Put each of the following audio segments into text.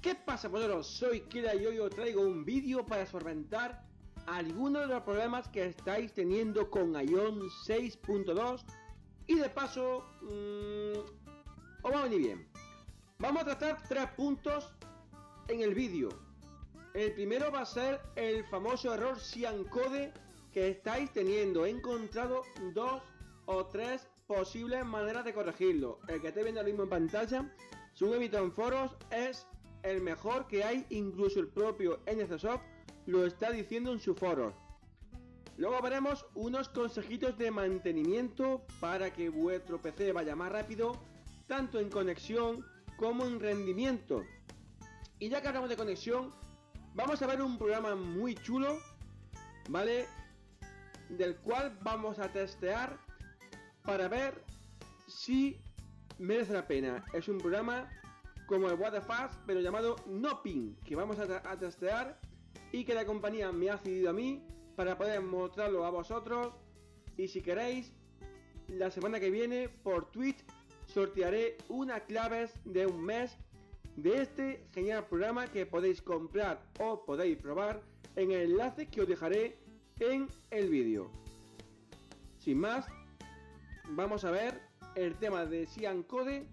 ¿Qué pasa, poneros? Soy Kira y hoy os traigo un vídeo para solventar algunos de los problemas que estáis teniendo con Ion 6.2 y de paso mmm, os va a venir bien. Vamos a tratar tres puntos en el vídeo. El primero va a ser el famoso error Code que estáis teniendo. He encontrado dos o tres posibles maneras de corregirlo. El que esté viendo ahora mismo en pantalla, he en foros, es el mejor que hay, incluso el propio NCSoft lo está diciendo en su foro. Luego veremos unos consejitos de mantenimiento para que vuestro PC vaya más rápido, tanto en conexión como en rendimiento. Y ya que hablamos de conexión, vamos a ver un programa muy chulo, ¿vale? Del cual vamos a testear para ver si merece la pena. Es un programa como el What the Fast, pero llamado Noping, que vamos a, testear y que la compañía me ha cedido a mí para poder mostrarlo a vosotros. Y si queréis, la semana que viene por Twitch sortearé una claves de un mes de este genial programa que podéis comprar o podéis probar en el enlace que os dejaré en el vídeo. Sin más, vamos a ver el tema de Cian Code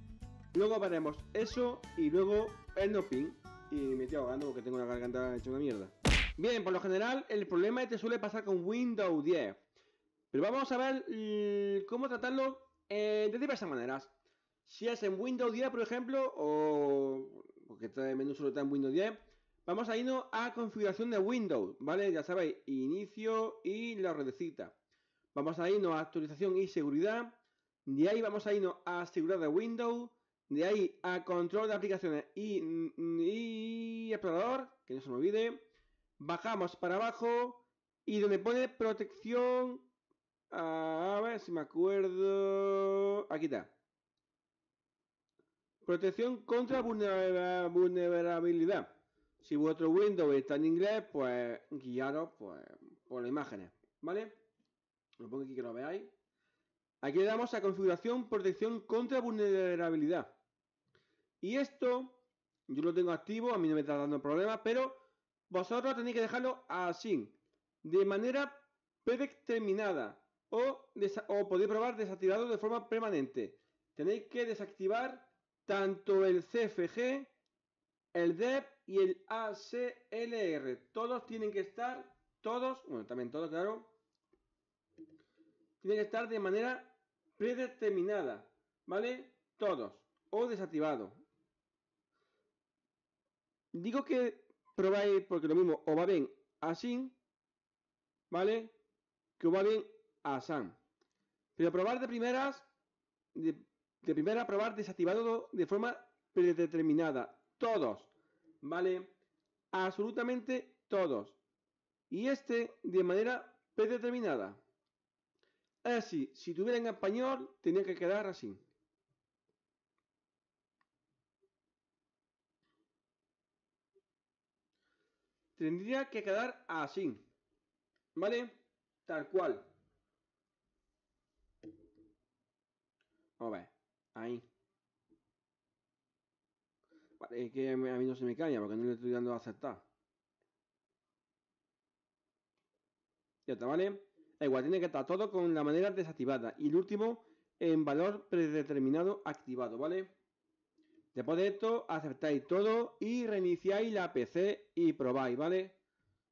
Luego veremos eso y luego el no ping. Y me estoy ahogando porque tengo la garganta hecha una mierda. Bien, por lo general el problema te este suele pasar con Windows 10. Pero vamos a ver mm, cómo tratarlo eh, de diversas maneras. Si es en Windows 10, por ejemplo, o porque este menú solo está en Windows 10, vamos a irnos a configuración de Windows, ¿vale? Ya sabéis, inicio y la redecita. Vamos a irnos a actualización y seguridad. De ahí vamos a irnos a seguridad de Windows. De ahí a control de aplicaciones y, explorador, que no se me olvide. Bajamos para abajo y donde pone protección, a ver si me acuerdo, aquí está. Protección contra vulnerabilidad. Si vuestro Windows está en inglés, pues guiaros pues, por las imágenes, ¿vale? Lo pongo aquí que lo veáis. Aquí le damos a configuración protección contra vulnerabilidad. Y esto yo lo tengo activo, a mí no me está dando problemas, pero vosotros tenéis que dejarlo así, de manera predeterminada, o, o podéis probar desactivado de forma permanente. Tenéis que desactivar tanto el CFG, el DEP y el ACLR. Todos tienen que estar, todos, bueno, también todos, claro, tienen que estar de manera predeterminada, ¿vale? Todos, o desactivado. Digo que probáis porque lo mismo o va bien así, ¿vale? Que o va bien así. Pero probar de primeras, de, de primera probar desactivado de forma predeterminada. Todos, ¿vale? Absolutamente todos. Y este de manera predeterminada. Así, si tuviera en español, tenía que quedar así. tendría que quedar así. ¿Vale? Tal cual. Vamos a ver. Ahí. Vale, es que a mí no se me caña porque no le estoy dando a aceptar. Ya está, ¿vale? Igual, tiene que estar todo con la manera desactivada. Y el último en valor predeterminado activado, ¿vale? Después de esto, aceptáis todo y reiniciáis la PC y probáis, ¿vale?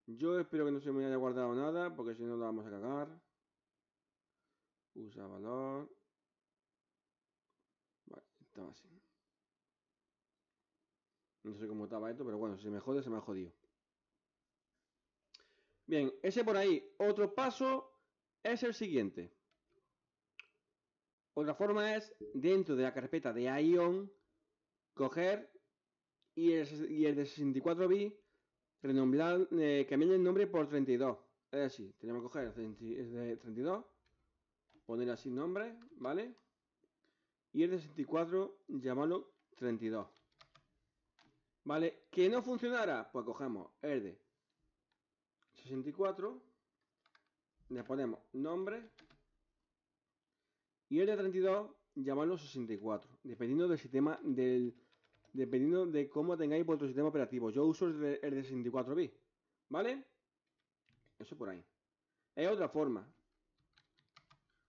Yo espero que no se me haya guardado nada, porque si no lo vamos a cagar. Usa valor. Vale, estaba así. No sé cómo estaba esto, pero bueno, si me jode, se me ha jodido. Bien, ese por ahí. Otro paso es el siguiente. Otra forma es, dentro de la carpeta de Ion, coger y el, de 64 bits renombrar, eh, cambiar el nombre por 32. Es decir, tenemos que coger el de 32, poner así nombre, ¿vale? Y el de 64 llamarlo 32. ¿Vale? ¿Que no funcionara? Pues cogemos el de 64, le ponemos nombre y el de 32 llamarlo 64, dependiendo del sistema del dependiendo de cómo tengáis vuestro sistema operativo. Yo uso el de, el de 64 bits, ¿vale? Eso por ahí. Es otra forma.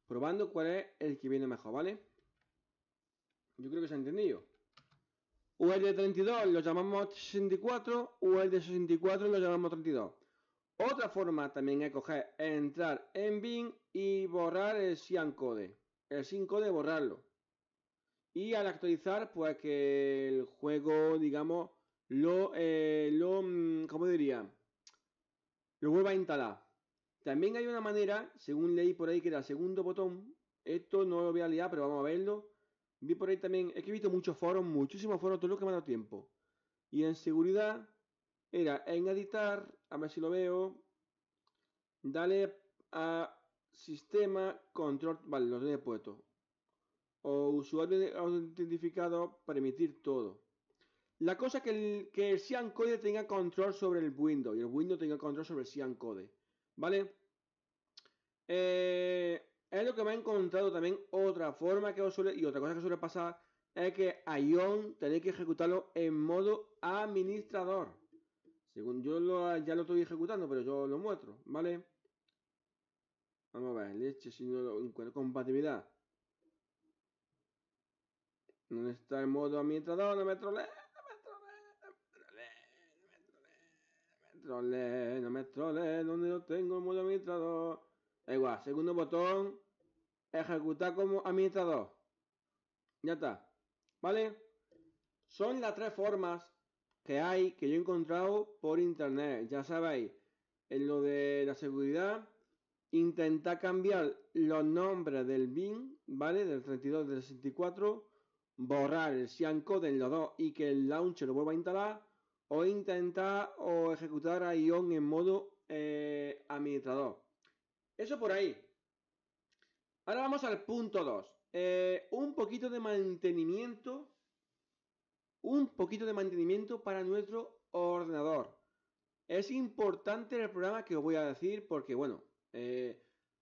Probando cuál es el que viene mejor, ¿vale? Yo creo que se ha entendido. O el de 32 lo llamamos 64 o el de 64 lo llamamos 32. Otra forma también es coger, entrar en Bing y borrar el Cyan Code. El Cyan Code borrarlo. Y al actualizar, pues que el juego, digamos, lo, eh, lo mm, ¿cómo diría? Lo vuelva a instalar. También hay una manera, según leí por ahí, que era el segundo botón. Esto no lo voy a liar, pero vamos a verlo. Vi por ahí también, es que he visto muchos foros, muchísimos foros, todo lo que me ha dado tiempo. Y en seguridad era en editar, a ver si lo veo, dale a sistema control, vale, lo he puesto. O usuario autentificado para emitir todo. La cosa que el, que el Cyan Code tenga control sobre el Windows y el Windows tenga control sobre el Cyan Code. ¿Vale? Eh, es lo que me ha encontrado también otra forma que os suele, y otra cosa que suele pasar es que Ion tenéis que ejecutarlo en modo administrador. Según yo lo, ya lo estoy ejecutando, pero yo lo muestro, ¿vale? Vamos a ver, leche, si no lo encuentro. Compatibilidad. ¿Dónde está el modo administrador? No me trole, no me trole, no me trole, ¿dónde lo tengo el modo administrador? Igual, segundo botón, ejecutar como administrador. Ya está. ¿Vale? Son las tres formas que hay que yo he encontrado por internet. Ya sabéis, en lo de la seguridad, intentar cambiar los nombres del bin, ¿vale? Del 32 del 64, borrar el cyan code en los dos y que el launcher lo vuelva a instalar, o intentar o ejecutar a Ion en modo eh, administrador. Eso por ahí. Ahora vamos al punto 2. Eh, un poquito de mantenimiento. Un poquito de mantenimiento para nuestro ordenador. Es importante el programa que os voy a decir porque, bueno, eh,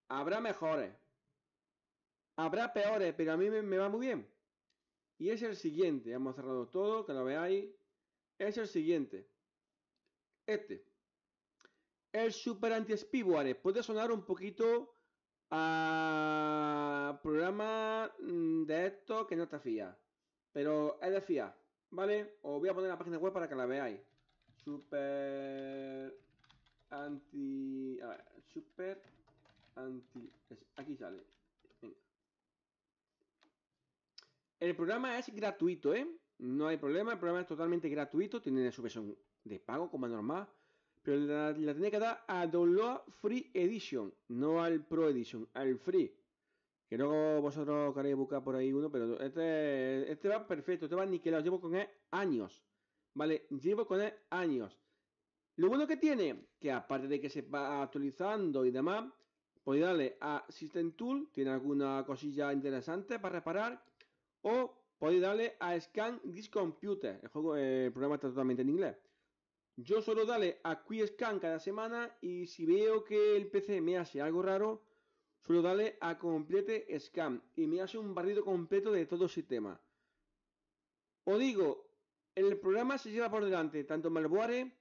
habrá mejores. Habrá peores, pero a mí me, va muy bien. Y es el siguiente. Hemos cerrado todo, que lo veáis. Es el siguiente. Este. El Super Anti-Spyware puede sonar un poquito a programa mm, de esto que no te fía. Pero es de fiar, ¿vale? Os voy a poner la página web para que la veáis. Super anti. A ver, super anti. Aquí sale. El programa es gratuito, ¿eh? No hay problema, el programa es totalmente gratuito. Tiene su versión de pago como normal. Pero la, la que dar a Download Free Edition, no al Pro Edition, al Free. Que luego vosotros queréis buscar por ahí uno, pero este, este va perfecto, este va niquelado. Llevo con él años, ¿vale? Llevo con él años. Lo bueno que tiene, que aparte de que se va actualizando y demás, podéis darle a System Tool, tiene alguna cosilla interesante para reparar, o podéis darle a Scan This Computer, el, juego, el programa está totalmente en inglés. Yo solo dale a Scan cada semana y si veo que el PC me hace algo raro, solo dale a Complete Scan y me hace un barrido completo de todo el sistema. Os digo, el programa se lleva por delante tanto malware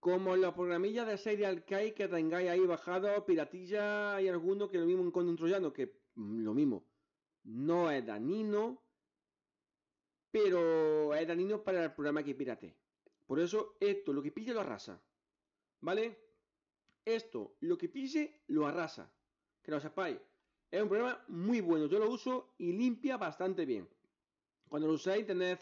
como los programillas de Serial Key que tengáis ahí bajado, piratilla, hay alguno que lo mismo con un troyano, que mm, lo mismo, no es dañino, pero es dañino para el programa que pirate. Por eso, esto, lo que pille, lo arrasa. ¿Vale? Esto, lo que pille, lo arrasa. Que lo sepáis. Es un programa muy bueno. Yo lo uso y limpia bastante bien. Cuando lo usáis, tenéis,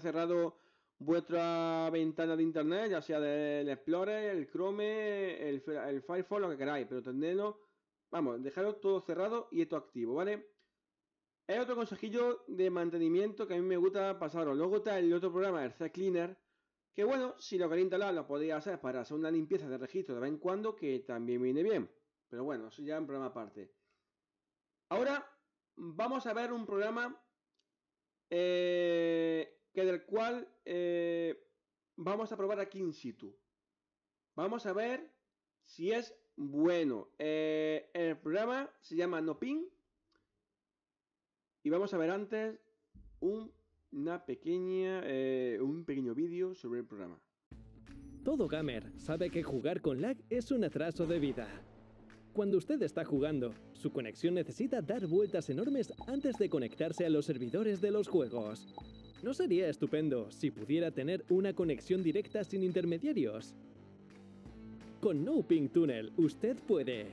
cerrado vuestra ventana de internet, ya sea del Explorer, el Chrome, el, Firefox, lo que queráis. Pero tenerlo, vamos, dejarlo todo cerrado y esto activo, ¿vale? Es otro consejillo de mantenimiento que a mí me gusta pasaros. Luego está el otro programa, el C-Cleaner que bueno, si lo queréis instalar lo podéis hacer para hacer una limpieza de registro de vez en cuando, que también viene bien. Pero bueno, eso ya es un programa aparte. Ahora vamos a ver un programa eh, que del cual eh, vamos a probar aquí in situ. Vamos a ver si es bueno. Eh, el programa se llama Nopin. Y vamos a ver antes un una pequeña, eh, un pequeño vídeo sobre el programa. Todo gamer sabe que jugar con lag es un atraso de vida. Cuando usted está jugando, su conexión necesita dar vueltas enormes antes de conectarse a los servidores de los juegos. ¿No sería estupendo si pudiera tener una conexión directa sin intermediarios? Con NoPing Tunnel usted puede.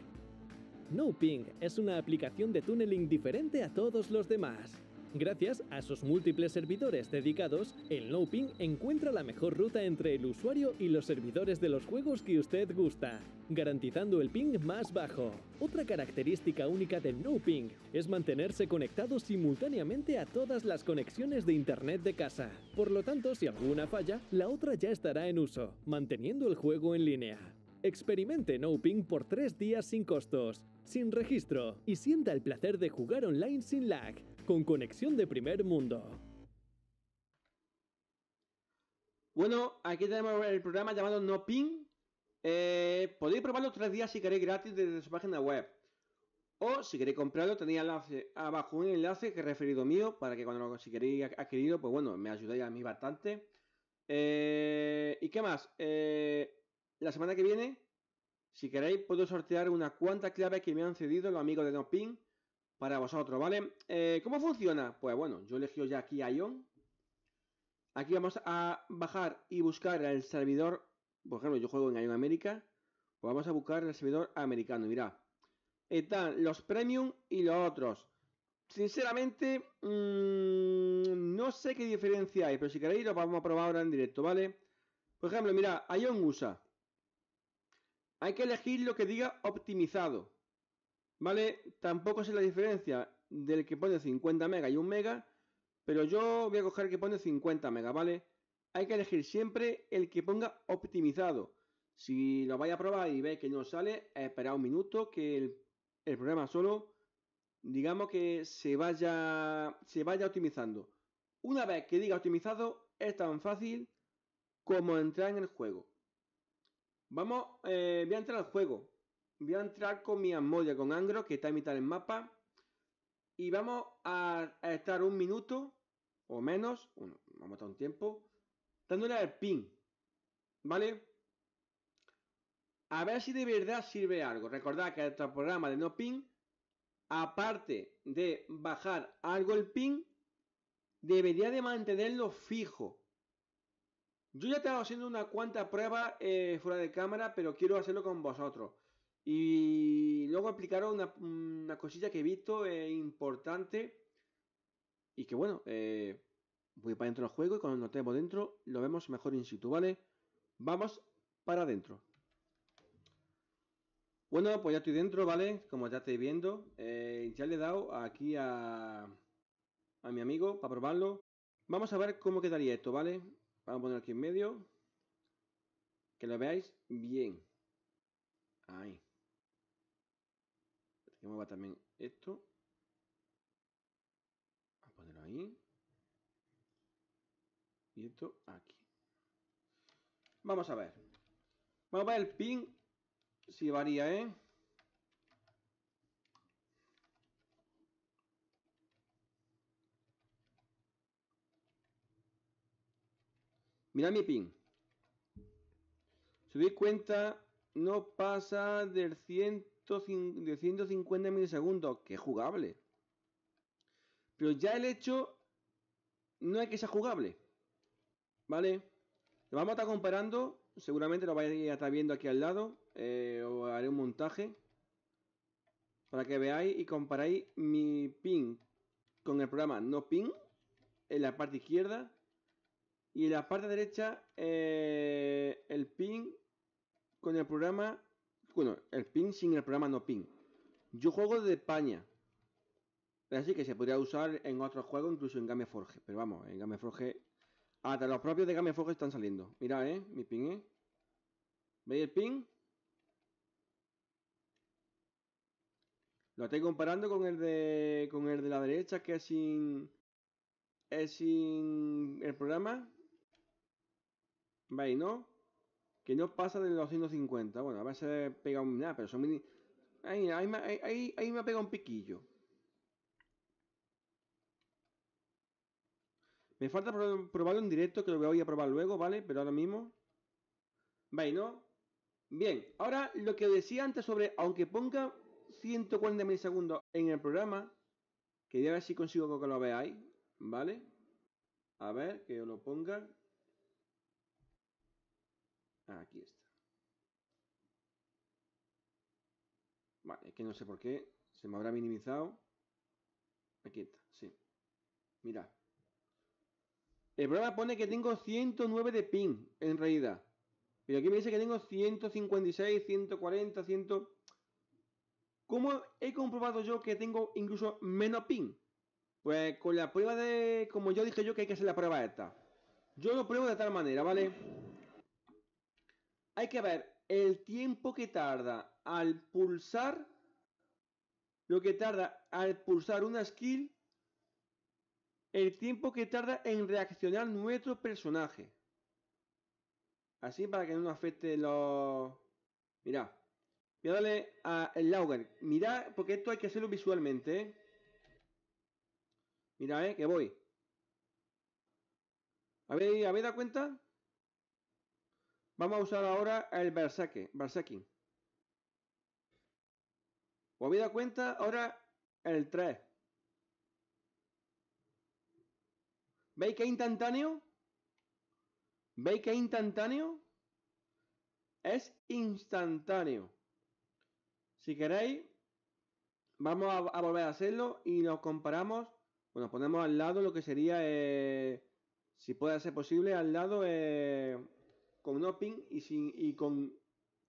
NoPing es una aplicación de tunneling diferente a todos los demás. Gracias a sus múltiples servidores dedicados, el NoPing encuentra la mejor ruta entre el usuario y los servidores de los juegos que usted gusta, garantizando el ping más bajo. Otra característica única del NoPing es mantenerse conectado simultáneamente a todas las conexiones de Internet de casa. Por lo tanto, si alguna falla, la otra ya estará en uso, manteniendo el juego en línea. Experimente NoPing por tres días sin costos, sin registro y sienta el placer de jugar online sin lag con conexión de primer mundo. Bueno, aquí tenemos el programa llamado NoPing. Eh, podéis probarlo tres días si queréis gratis desde su página web. O si queréis comprarlo, tenéis abajo un enlace que he referido mío para que cuando lo si queréis adquirido, pues bueno, me ayudáis a mí bastante. Eh, ¿Y qué más? Eh, la semana que viene, si queréis, puedo sortear una cuanta clave que me han cedido los amigos de NoPing para vosotros, ¿vale? Eh, ¿Cómo funciona? Pues bueno, yo elegí ya aquí Ion. Aquí vamos a bajar y buscar el servidor. Por ejemplo, yo juego en Ion América. Pues vamos a buscar el servidor americano. Mirad. Están los premium y los otros. Sinceramente, mmm, no sé qué diferencia hay, pero si queréis lo vamos a probar ahora en directo, ¿vale? Por ejemplo, mira, Ion USA. Hay que elegir lo que diga optimizado. ¿Vale? Tampoco sé la diferencia del que pone 50 mega y 1 mega, pero yo voy a coger el que pone 50 mega, ¿vale? Hay que elegir siempre el que ponga optimizado. Si lo vais a probar y veis que no sale, esperad un minuto que el, programa solo, digamos que se vaya, se vaya optimizando. Una vez que diga optimizado, es tan fácil como entrar en el juego. Vamos, eh, voy a entrar al juego voy a entrar con mi Ammodia, con Angro, que está en mitad del mapa. Y vamos a, estar un minuto o menos, vamos a estar un tiempo, dándole al pin. ¿Vale? A ver si de verdad sirve algo. Recordad que este programa de no pin, aparte de bajar algo el pin, debería de mantenerlo fijo. Yo ya estaba haciendo una cuanta prueba eh, fuera de cámara, pero quiero hacerlo con vosotros. Y luego aplicaron una, cosilla que he visto eh, importante y que bueno, eh, voy para dentro del juego y cuando nos tenemos dentro lo vemos mejor in situ, ¿vale? Vamos para adentro. Bueno, pues ya estoy dentro, ¿vale? Como ya estáis viendo, eh, ya le he dado aquí a, a mi amigo para probarlo. Vamos a ver cómo quedaría esto, ¿vale? Vamos a poner aquí en medio. Que lo veáis bien. Ahí que mueva también esto. A ponerlo ahí. Y esto aquí. Vamos a ver. Vamos a ver el pin. Si varía, ¿eh? Mira mi pin. Si os cuenta, no pasa del 100 de 150 milisegundos, que es jugable. Pero ya el hecho no es que sea jugable. ¿Vale? Lo vamos a estar comparando. Seguramente lo vais a estar viendo aquí al lado. Eh, o haré un montaje. Para que veáis y comparáis mi ping con el programa no ping. En la parte izquierda. Y en la parte derecha eh, el ping con el programa bueno, el pin sin el programa no pin. Yo juego de España. Así que se podría usar en otros juegos, incluso en Game Forge. Pero vamos, en Game Forge. Hasta los propios de Game Forge están saliendo. Mira, eh, mi pin, eh. ¿Veis el pin? Lo estoy comparando con el de. con el de la derecha, que es sin. Es sin el programa. ¿Veis, no? Que no pasa de los 150. Bueno, a veces pega un... Nada, pero son mini... Ahí, ahí, ahí, ahí me pega un piquillo. Me falta probarlo en directo, que lo voy a probar luego, ¿vale? Pero ahora mismo... ¿Veis, no? Bien, ahora lo que decía antes sobre, aunque ponga 140 milisegundos en el programa, que a ver si consigo que lo veáis, ¿vale? A ver, que lo ponga. Aquí está. Vale, es que no sé por qué. Se me habrá minimizado. Aquí está, sí. Mira. El programa pone que tengo 109 de ping, en realidad. Pero aquí me dice que tengo 156, 140, 100... ¿Cómo he comprobado yo que tengo incluso menos ping? Pues con la prueba de... Como yo dije yo que hay que hacer la prueba esta. Yo lo pruebo de tal manera, ¿vale? Hay que ver el tiempo que tarda al pulsar... Lo que tarda al pulsar una skill. El tiempo que tarda en reaccionar nuestro personaje. Así para que no nos afecte los... Mirad. Voy a darle a el Lauger. Mirad, porque esto hay que hacerlo visualmente, ¿eh? Mira, eh, que voy. ¿Habéis, ¿Habéis dado cuenta? Vamos a usar ahora el Berserker, Berserking. ¿Os habéis dado cuenta? Ahora el 3. ¿Veis que instantáneo? ¿Veis que instantáneo? Es instantáneo. Si queréis, vamos a volver a hacerlo y nos comparamos bueno, ponemos al lado lo que sería, eh, si puede ser posible, al lado eh, con no pin y, sin, y con...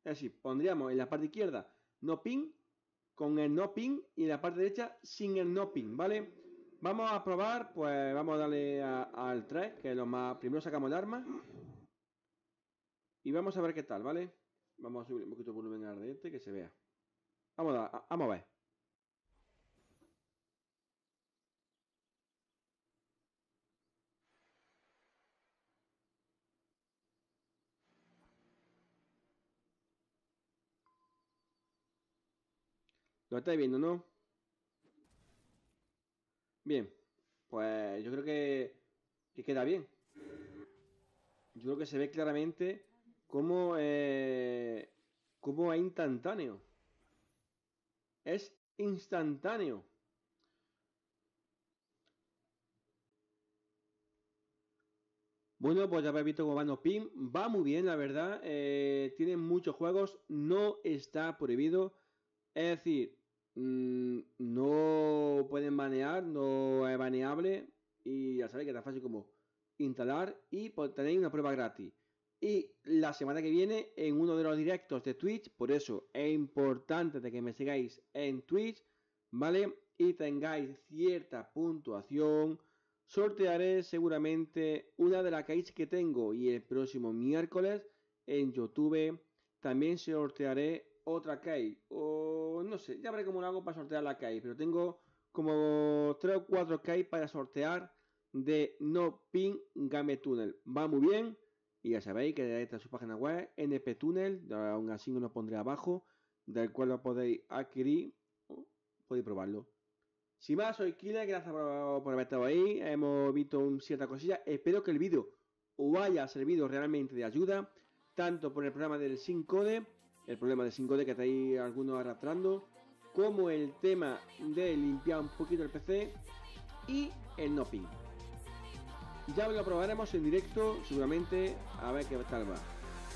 Es decir, pondríamos en la parte izquierda no pin con el no pin y en la parte derecha sin el no pin, ¿vale? Vamos a probar, pues vamos a darle al 3, que es lo más... Primero sacamos el arma. Y vamos a ver qué tal, ¿vale? Vamos a subir un poquito el volumen al de este, que se vea. Vamos a, vamos a ver. Lo estáis viendo, ¿no? Bien. Pues yo creo que, queda bien. Yo creo que se ve claramente cómo, eh, cómo es instantáneo. Es instantáneo. Bueno, pues ya habéis visto cómo va no pin. Va muy bien, la verdad. Eh, tiene muchos juegos. No está prohibido. Es decir, Mm, no pueden banear, no es baneable y ya sabéis que tan fácil como instalar y tenéis una prueba gratis. Y la semana que viene en uno de los directos de Twitch, por eso es importante de que me sigáis en Twitch, ¿vale? Y tengáis cierta puntuación, sortearé seguramente una de las keys que tengo y el próximo miércoles en YouTube también sortearé otra o no sé, ya veré cómo lo hago para sortear la key, pero tengo como 3 o 4 key para sortear de No Pin Game Tunnel. Va muy bien y ya sabéis que esta es su página web NP Tunnel, aún así no lo pondré abajo, del cual lo podéis adquirir, podéis probarlo. Sin más, soy Killer, gracias por, haber estado ahí, hemos visto un cierta cosilla, espero que el vídeo os haya servido realmente de ayuda, tanto por el programa del Syncode el problema de 5D que estáis algunos arrastrando, como el tema de limpiar un poquito el PC y el no ping. Ya lo probaremos en directo, seguramente, a ver qué tal va.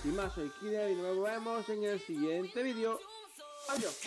Sin más, soy Killer y nos vemos en el siguiente vídeo. Adiós.